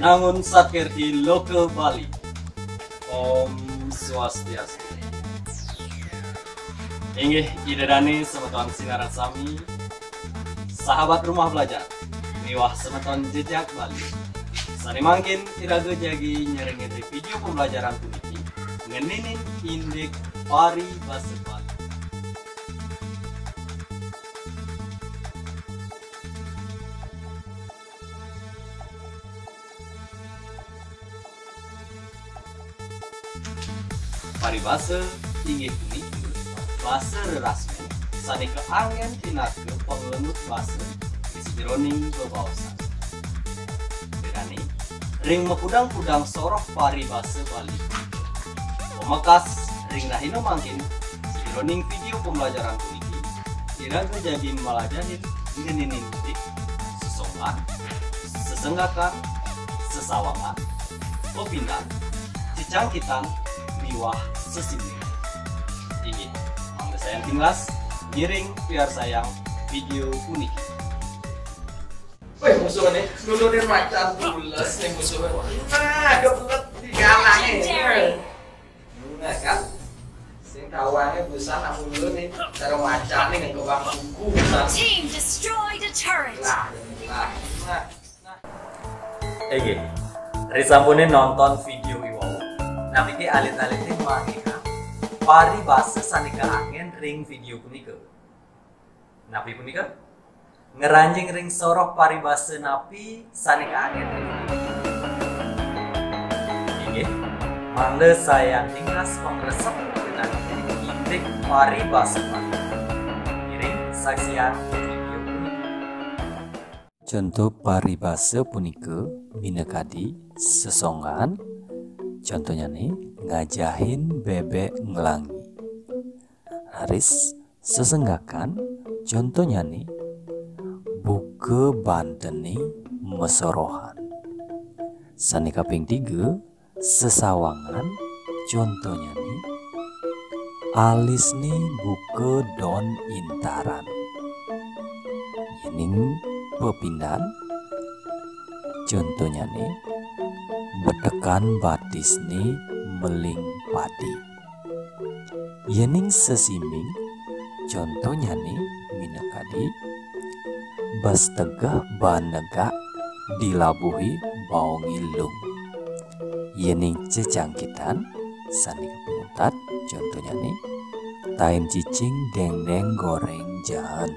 Nangun Sakirti Loke Bali. Om Swastiastu. Inggih idadani semeton sinaran sami. Sahabat rumah belajar. Miwah semeton jejak Bali. Sani mangkin iraga jagi nyerengin di video pembelajaran puniki. Ngeninin indik pari basa paribasa inggih punika basa rerasmi sanika angen tinake pengelut basa isjroning bebaosan berani ring mekudang-kudang soroh paribasa Bali. Pemekas ring rahino mangkin isjroning video pembelajaran puniki iraga jadi malajahin ngeninin titik sesongan sesenggakan sesawangan opindan cicangkitan miwah sesini ini mangga sayang tinglas giring biar sayang video unik Wih musuh nih, nulurin macan bules nih musuhnya. Nah, kebelet digalangin. Nah kan, sing kawannya busan aku dulu nih, cara macan nih nggak kebang buku busan. Team destroyed a turret. Nah, nah, nah, nah. Ege, risampune nonton video iwau. Namike alit-alit mangiha. Pari basa sanika angin ring video punika. Napi punika? Ngeranjing ring soroh pari basa napi sanika angin ring Ege, mangle sayang tingkas pengresep dengan intik pari mati. Kirim saksian video punika. Contoh paribasa punika minekadi sesongan contohnya nih ngajahin bebek ngelangi. Haris sesenggakan. Contohnya nih buke banteni mesorohan. Sani kaping tiga sesawangan. Contohnya nih alis nih buke don intaran. Yening pepindan contohnya nih betekan batis nih meling padi yening sesiming contohnya nih minakadi bas tegah banegak dilabuhi bau ngilung yening cecangkitan sani kepuntat contohnya nih tain cicing deng deng goreng jahan.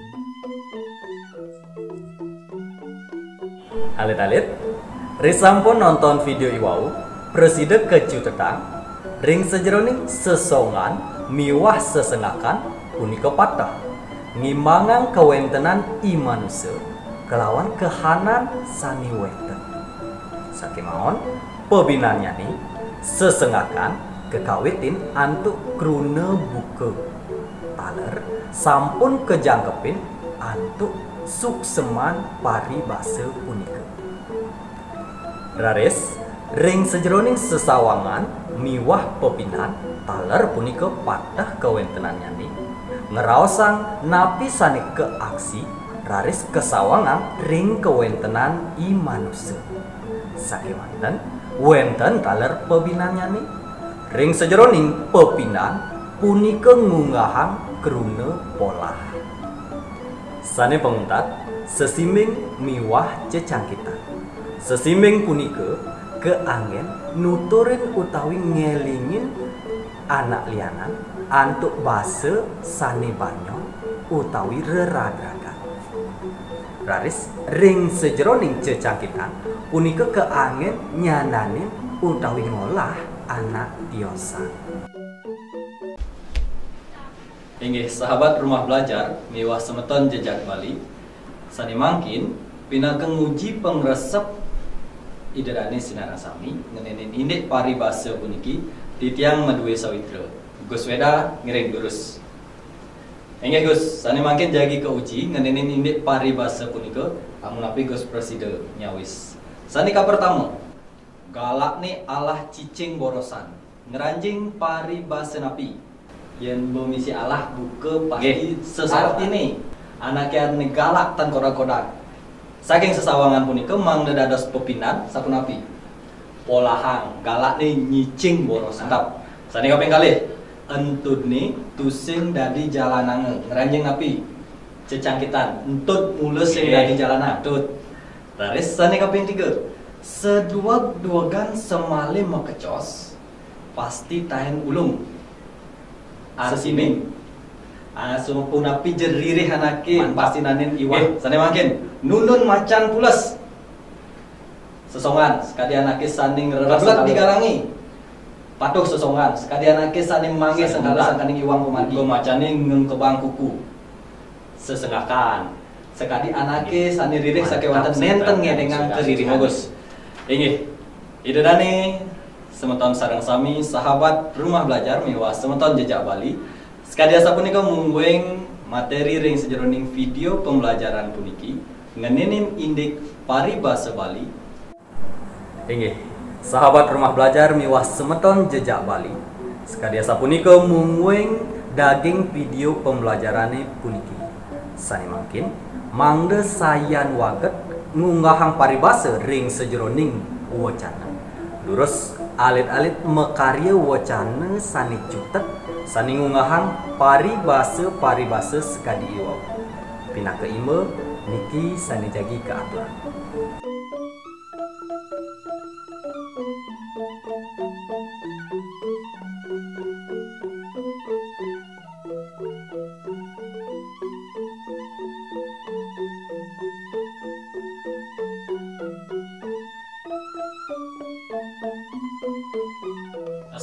Alit-alit, risampun nonton video iwau, presiden keju tetang, ring sejeroning sesongan, miwah sesengakan, punika patah, ngimbangan kewentenan imanusa, kelawan kehanan sani weten. Sakimahon, pebinanya nih, sesengakan, kekawitin antuk kruna buke. Taler, sampun kejangkepin antuk sukseman paribasa punika. Rares, ring sejeroning sesawangan miwah pepinan taler punika patah kewentenannya nih. Ngeraosang napi sani ke aksi raris kesawangan ring kewentenan i manusia. Sakiwanten, wenten taler pebinannya nih. Ring sejeroning pepinan punika ngunggahan keruna pola. Sane penguntat, sesiming miwah cecangkitan. Sesiming punika keangen nuturin utawi ngelingin anak lianan antuk base sane banyo utawi reradragan. Raris ring sejeroning cecangkitan punika keangen nyananin utawi ngolah anak diosa. Inggih sahabat rumah belajar mewah semeton jejak Bali Sani mangkin pinageng nguji pengresep sinara sami ngenenin indik paribasa puniki di tiang madue sawitra. Gus Weda ngiring gurus. Inggih Gus, sani mangkin jagi ke uji ngenenin indik paribasa punika amun api Gus Presiden nyawis. Sani ka pertama galak nih alah cicing borosan ngeranjing paribasa napi. Yang bermisi Allah buka pasti seperti ini anaknya negalak tan kodak kodak saking sesawangan punika mang dados pepinan sapunapi polahang galak ni nyicing boros santap sani kaping kali entut ni tusing dari jalanan ngeranjing api cecangkitan entut mulus sing dari jalanan. Tut Taris sani kaping tiga. Sedua duagan semale makecos pasti tahan ulung. Asiming Ah, sumpun api jeririh anake Mantap. pasti nanin iwak. Oke. Sane makin nunun macan pules. Sesongan sekadi anake saning Rerebet. digalangi. Patuh sesongan sekadi anake saning manggih Saning sengkala sangkaning iwang. Go macane ngeng kebang kuku. Sesengakan. Sekadi anake sani ririh sudah. nenten keririh sudah. bagus. Inggih. Ide dane semeton sarang sami sahabat rumah belajar mewah semeton jejak Bali. Sekali asa punika mungguing materi ring sejeroning video pembelajaran puniki ngenenim indik paribasa Bali. Inggih, sahabat rumah belajar mewah semeton jejak Bali. Sekali asa punika mungguing daging video pembelajarane puniki. Sani mungkin mangde sayan waget ngunggahang paribasa ring sejeroning wacana. Lurus alit-alit mekarya wacana sani cutet sani ngungahang paribasa paribasa sekadi iwau. Pina ke ima niki sani jagi ke.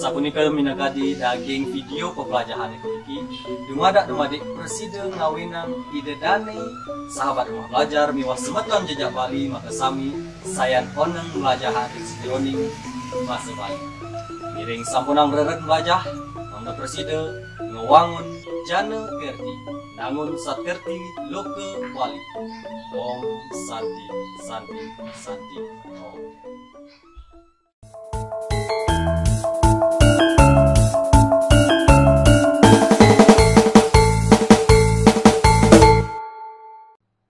Asa punika minagadi daging video pembelajaran iki dumadak dumadik presiden ngawinang ide dane sahabat rumah belajar miwas semeton jejak Bali maka sami sayan oneng belajahan di sejeroning masa Bali. Miring sampunang reret belajar mangga presiden ngewangun jana kerti nangun sakerti loke Bali Om Santi Santi Santi Om